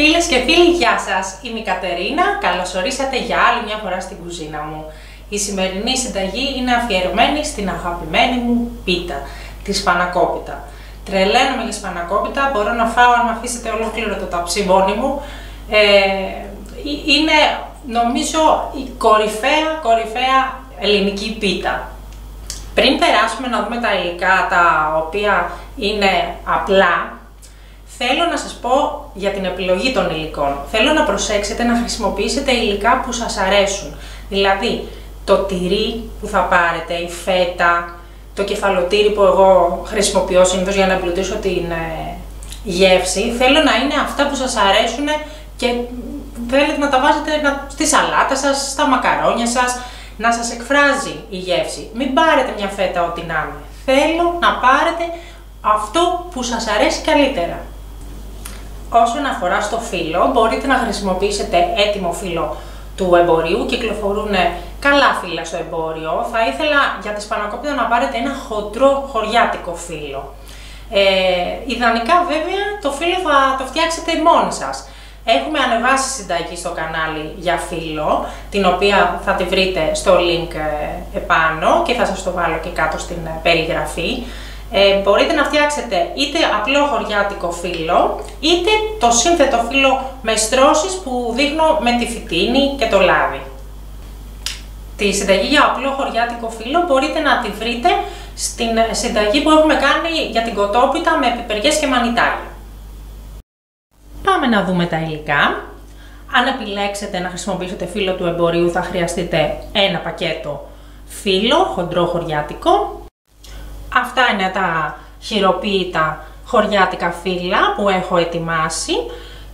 Φίλες και φίλοι, γεια σας! Είμαι η Κατερίνα, καλώς ορίσατε για άλλη μια φορά στην κουζίνα μου. Η σημερινή συνταγή είναι αφιερωμένη στην αγαπημένη μου πίτα, τη σπανακόπιτα. Τρελαίνομαι για σπανακόπιτα, μπορώ να φάω αν με αφήσετε ολόκληρο το ταψί μόνη μου. Ε, είναι νομίζω η κορυφαία, κορυφαία ελληνική πίτα. Πριν περάσουμε να δούμε τα υλικά τα οποία είναι απλά, θέλω να σας πω για την επιλογή των υλικών. Θέλω να προσέξετε να χρησιμοποιήσετε υλικά που σας αρέσουν. Δηλαδή, το τυρί που θα πάρετε, η φέτα, το κεφαλοτήρι που εγώ χρησιμοποιώ συνήθως για να εμπλουτίσω την ε, γεύση, θέλω να είναι αυτά που σας αρέσουν και θέλετε να τα βάζετε στη σαλάτα σας, στα μακαρόνια σας, να σας εκφράζει η γεύση. Μην πάρετε μια φέτα ό,τι να είναι. Θέλω να πάρετε αυτό που σας αρέσει καλύτερα. Όσον αφορά στο φύλλο, μπορείτε να χρησιμοποιήσετε έτοιμο φύλλο του εμπορίου, κυκλοφορούν καλά φύλλα στο εμπόριο. Θα ήθελα για τη σπανακόπιτα να πάρετε ένα χοντρό χωριάτικο φύλλο. Ε, ιδανικά βέβαια το φύλλο θα το φτιάξετε μόνοι σας. Έχουμε ανεβάσει συνταγή στο κανάλι για φύλλο, την οποία θα τη βρείτε στο link ε, επάνω και θα σας το βάλω και κάτω στην ε, περιγραφή. Ε, μπορείτε να φτιάξετε είτε απλό χωριάτικο φύλλο, είτε το σύνθετο φύλλο με στρώσεις που δείχνω με τη φυτίνη και το λάδι. Τη συνταγή για απλό χωριάτικο φύλλο μπορείτε να τη βρείτε στην συνταγή που έχουμε κάνει για την κοτόπιτα με πιπεριές και μανιτάρια. Πάμε να δούμε τα υλικά. Αν επιλέξετε να χρησιμοποιήσετε φύλλο του εμπορίου θα χρειαστείτε ένα πακέτο φύλλο, χοντρό χωριάτικο. Αυτά είναι τα χειροποίητα χωριάτικα φύλλα που έχω ετοιμάσει.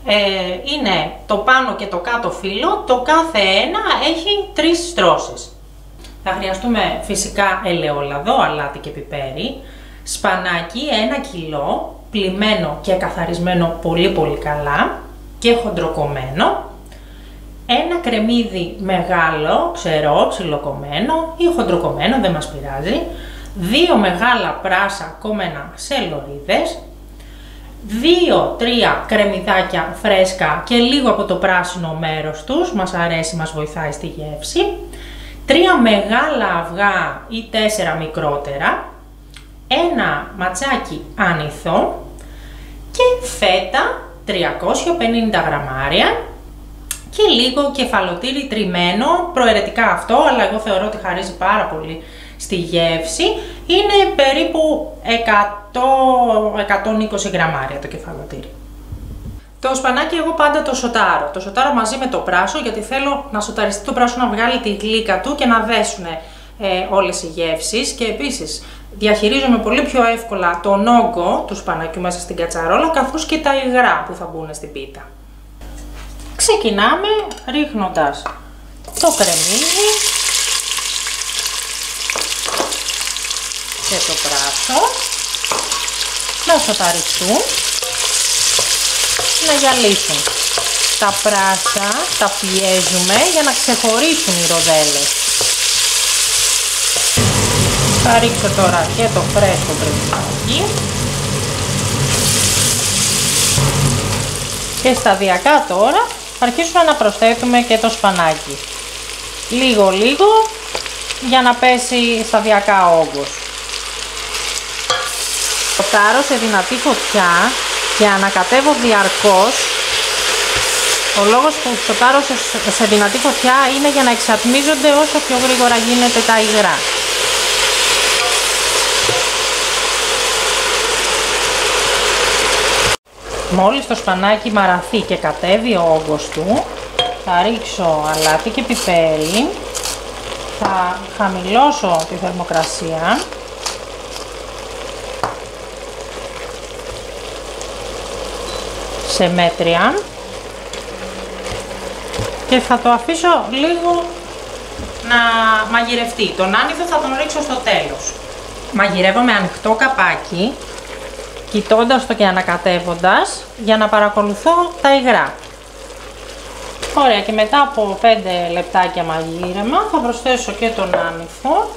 Ε, είναι το πάνω και το κάτω φύλλο, το κάθε ένα έχει τρεις στρώσεις. Θα χρειαστούμε φυσικά ελαιόλαδο, αλάτι και πιπέρι, σπανάκι ένα κιλό, πλημμένο και καθαρισμένο πολύ πολύ καλά και χοντροκομμένο, ένα κρεμμύδι μεγάλο, ξερό, ψιλοκομμένο ή χοντροκομμένο, δεν μας πειράζει, δύο μεγάλα πράσα κόμενα σε λωρίδες, δύο-τρία κρεμμυδάκια φρέσκα και λίγο από το πράσινο μέρος τους, μας αρέσει, μας βοηθάει στη γεύση, τρία μεγάλα αυγά ή τέσσερα μικρότερα, ένα ματσάκι άνηθο. Και φέτα 350 γραμμάρια. Και λίγο κεφαλοτήρι τριμμένο, προαιρετικά αυτό, αλλά εγώ θεωρώ ότι χαρίζει πάρα πολύ στη γεύση. Είναι περίπου 100-120 γραμμάρια το κεφαλοτήρι. Το σπανάκι εγώ πάντα το σοτάρω. Το σοτάρω μαζί με το πράσο γιατί θέλω να σοταριστεί το πράσο να βγάλει τη γλύκα του και να δέσουν ε, όλες οι γεύσεις και επίσης διαχειρίζομαι πολύ πιο εύκολα τον όγκο του σπανακιού μέσα στην κατσαρόλα καθώς και τα υγρά που θα μπουν στην πίτα. Ξεκινάμε ρίχνοντας το κρεμμύδι και το πράσο να σοταριστούν να γυαλίσουν. Τα πράσα τα πιέζουμε για να ξεχωρίσουν οι ροδέλες. Θα ρίξω τώρα και το φρέσκο πρεσάκι. Και σταδιακά τώρα θα αρχίσουμε να προσθέτουμε και το σπανάκι. Λίγο λίγο για να πέσει σταδιακά ο όγκος. Ποτάρω σε δυνατή φωτιά και ανακατεύω διαρκώς. Ο λόγος που σοτάρω σε, σε δυνατή φωτιά είναι για να εξατμίζονται όσο πιο γρήγορα γίνεται τα υγρά. Μόλις το σπανάκι μαραθεί και κατέβει ο όγκος του, θα ρίξω αλάτι και πιπέρι, θα χαμηλώσω τη θερμοκρασία σε μέτρια και θα το αφήσω λίγο να μαγειρευτεί. Τον άνηθο θα τον ρίξω στο τέλος. Μαγειρεύω με ανοιχτό καπάκι, κοιτώντας το και ανακατεύοντας, για να παρακολουθώ τα υγρά. Ωραία και μετά από 5 λεπτάκια μαγείρεμα θα προσθέσω και τον άνηθο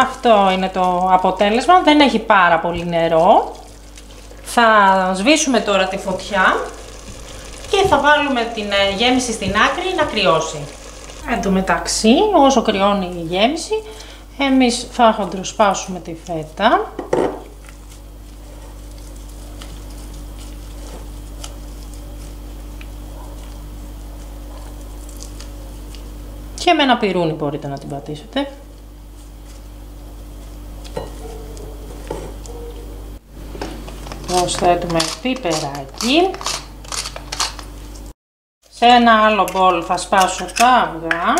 Αυτό είναι το αποτέλεσμα, δεν έχει πάρα πολύ νερό. Θα σβήσουμε τώρα τη φωτιά και θα βάλουμε την ε, γέμιση στην άκρη να κρυώσει. Εν τω μεταξύ, όσο κρυώνει η γέμιση, εμείς θα χοντροσπάσουμε τη φέτα. Και με ένα πυρούνι μπορείτε να την πατήσετε. Προσθέτουμε πιπεράκι. Σε ένα άλλο μπολ θα σπάσω τα αυγά.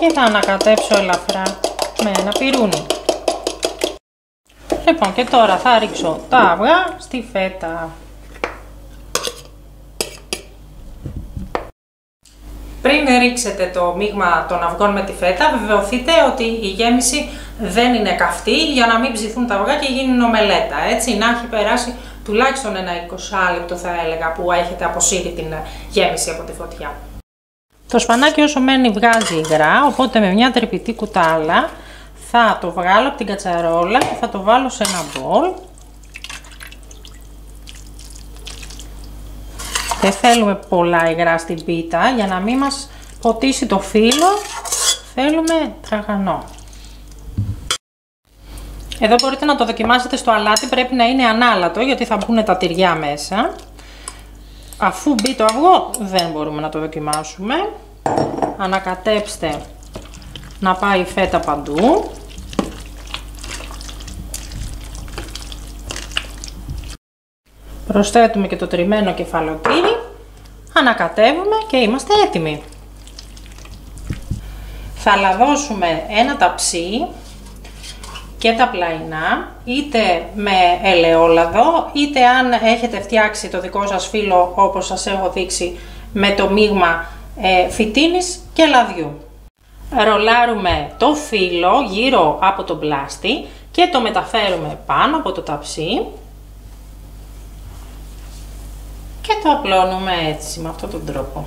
Και θα ανακατέψω ελαφρά με ένα πυρούνι. Λοιπόν και τώρα θα ρίξω τα αυγά στη φέτα. Πριν ρίξετε το μείγμα των αυγών με τη φέτα, βεβαιωθείτε ότι η γέμιση δεν είναι καυτή για να μην ψηθούν τα αυγά και γίνει νομελέτα. Έτσι, να έχει περάσει τουλάχιστον ένα 20 λεπτό θα έλεγα που έχετε αποσύρει την γέμιση από τη φωτιά. Το σπανάκι όσο μένει βγάζει υγρά, οπότε με μια τρυπητή κουτάλα θα το βγάλω από την κατσαρόλα και θα το βάλω σε ένα μπολ. Δεν θέλουμε πολλά υγρά στην πίτα για να μην μας ποτίσει το φύλλο. Θέλουμε τραγανό. Εδώ μπορείτε να το δοκιμάσετε στο αλάτι, πρέπει να είναι ανάλατο γιατί θα μπουν τα τυριά μέσα. Αφού μπει το αυγό δεν μπορούμε να το δοκιμάσουμε. Ανακατέψτε να πάει η φέτα παντού. Προσθέτουμε και το τριμμένο κεφαλοτήρι, ανακατεύουμε και είμαστε έτοιμοι. Θα λαδώσουμε ένα ταψί και τα πλαϊνά, είτε με ελαιόλαδο, είτε αν έχετε φτιάξει το δικό σας φύλλο όπως σας έχω δείξει με το μείγμα ε, φυτίνης και λαδιού. Ρολάρουμε το φύλλο γύρω από τον πλάστη και το μεταφέρουμε πάνω από το ταψί και το απλώνουμε έτσι, με αυτόν τον τρόπο.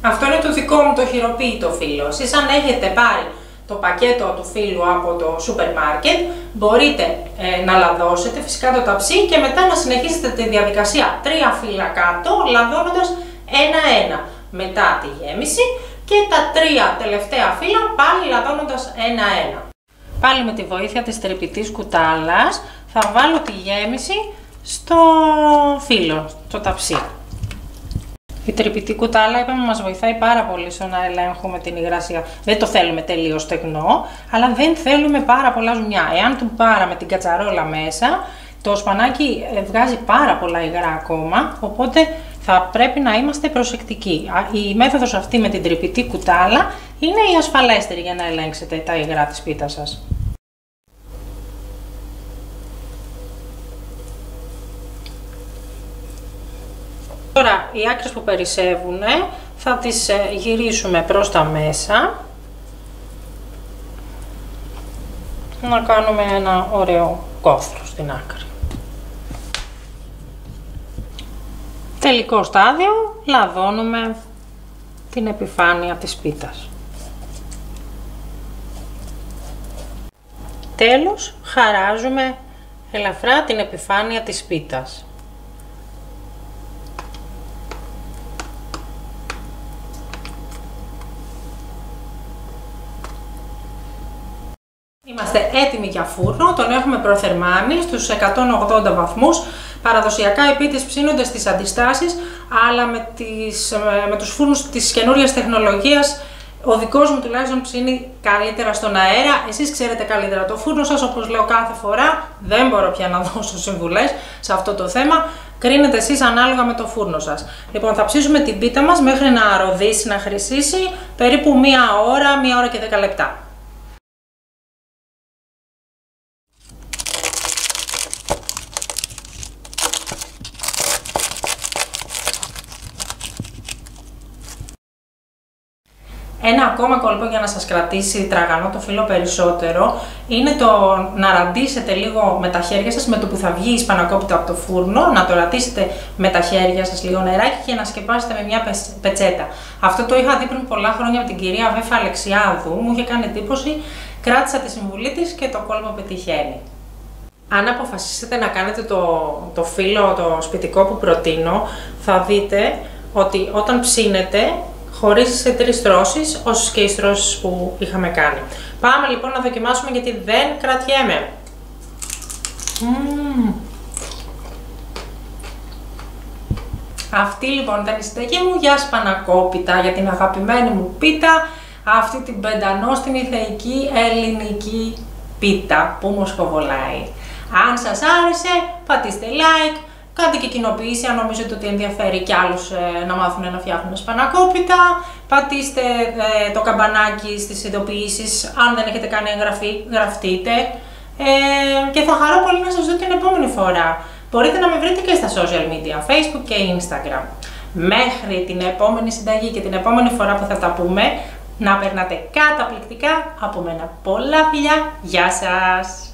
Αυτό είναι το δικό μου το χειροποίητο φύλλο. Εσείς αν έχετε πάρει το πακέτο του φύλλου από το σούπερ μάρκετ, μπορείτε ε, να λαδώσετε φυσικά το ταψί και μετά να συνεχίσετε τη διαδικασία τρία φύλλα κάτω, λαδώνοντας ένα-ένα μετά τη γέμιση και τα τρία τελευταία φύλλα πάλι λαδώνοντας ένα-ένα. Πάλι με τη βοήθεια της τρεπιτής κουτάλας θα βάλω τη γέμιση στο φύλλο, στο ταψί. Η τρυπητή κουτάλα είπαμε μας βοηθάει πάρα πολύ στο να ελέγχουμε την υγρασία. Δεν το θέλουμε τελείως στεγνό, αλλά δεν θέλουμε πάρα πολλά ζουμιά. Εάν του πάραμε την κατσαρόλα μέσα, το σπανάκι ε, βγάζει πάρα πολλά υγρά ακόμα, οπότε θα πρέπει να είμαστε προσεκτικοί. Η μέθοδος αυτή με την τρυπητή κουτάλα είναι η ασφαλέστερη για να ελέγξετε τα υγρά της πίτας σας. Τώρα οι άκρες που περισσεύουν θα τις ε, γυρίσουμε προς τα μέσα να κάνουμε ένα ωραίο κόφρο στην άκρη. Τελικό στάδιο, λαδώνουμε την επιφάνεια της πίτας. Τέλος, χαράζουμε ελαφρά την επιφάνεια της πίτας. Είμαστε έτοιμοι για φούρνο, τον έχουμε προθερμάνει στους 180 βαθμούς. Παραδοσιακά οι πίτες ψήνονται στις αντιστάσεις, αλλά με, τις, με τους φούρνους της καινούριας τεχνολογίας ο δικός μου τουλάχιστον ψήνει καλύτερα στον αέρα. Εσείς ξέρετε καλύτερα το φούρνο σας, όπως λέω κάθε φορά, δεν μπορώ πια να δώσω συμβουλές σε αυτό το θέμα. Κρίνετε εσείς ανάλογα με το φούρνο σας. Λοιπόν, θα ψήσουμε την πίτα μας μέχρι να ροδίσει, να χρυσίσει, περίπου μία ώρα, μία ώρα και 10 λεπτά. Ένα ακόμα κόλπο για να σας κρατήσει τραγανό το φύλλο περισσότερο είναι το να ραντίσετε λίγο με τα χέρια σας με το που θα βγει η σπανακόπιτα από το φούρνο, να το ρατήσετε με τα χέρια σας λίγο νεράκι και να σκεπάσετε με μια πετσέτα. Αυτό το είχα δει πριν πολλά χρόνια από την κυρία Βέφα Αλεξιάδου, μου είχε κάνει εντύπωση, κράτησα τη συμβουλή της και το κόλπο πετυχαίνει. Αν αποφασίσετε να κάνετε το, το φύλλο, το σπιτικό που προτείνω, θα δείτε ότι όταν ψήνετε χωρίζεις σε τρεις τρώσεις, όσες και οι στρώσεις που είχαμε κάνει. Πάμε λοιπόν να δοκιμάσουμε γιατί δεν κρατιέμαι. Αυτή λοιπόν ήταν η συνταγή μου για σπανακόπιτα, για την αγαπημένη μου πίτα, αυτή την πεντανόστιμη θεϊκή ελληνική πίτα που μου σκοβολάει. Αν σας άρεσε, πατήστε like, Κάντε και κοινοποίηση αν νομίζετε ότι ενδιαφέρει και άλλους ε, να μάθουν να φτιάχνουν σπανακόπιτα. Πατήστε ε, το καμπανάκι στις ειδοποιήσεις. Αν δεν έχετε κάνει εγγραφή, γραφτείτε. Ε, και θα χαρώ πολύ να σας δω την επόμενη φορά. Μπορείτε να με βρείτε και στα social media, facebook και instagram. Μέχρι την επόμενη συνταγή και την επόμενη φορά που θα τα πούμε, να περνάτε καταπληκτικά από μένα πολλά φιλιά. Γεια σας!